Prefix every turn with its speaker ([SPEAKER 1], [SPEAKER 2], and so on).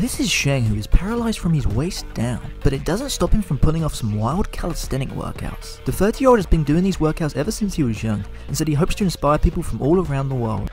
[SPEAKER 1] this is Sheng who is paralyzed from his waist down, but it doesn't stop him from pulling off some wild calisthenic workouts. The 30 year old has been doing these workouts ever since he was young and said he hopes to inspire people from all around the world.